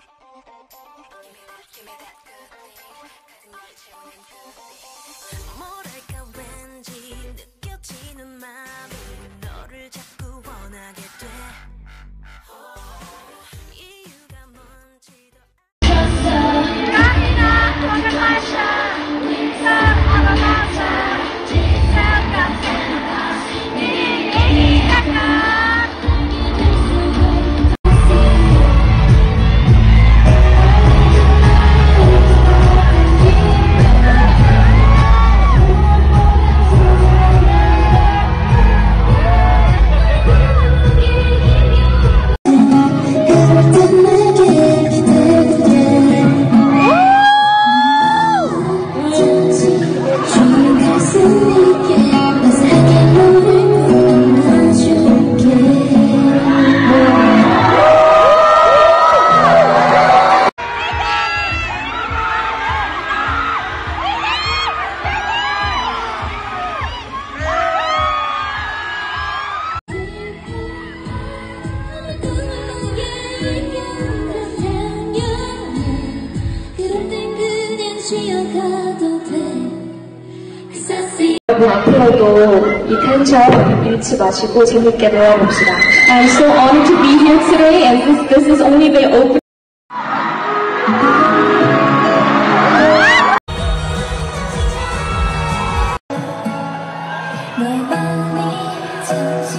Give me that good thing, cause you're good thing. 지어가도 여러분 앞으로도 이 텐션 잃지 마시고 재밌게 놀아봅시다. I'm so honored to be here today and this, this is only the open 내 마음이 잠시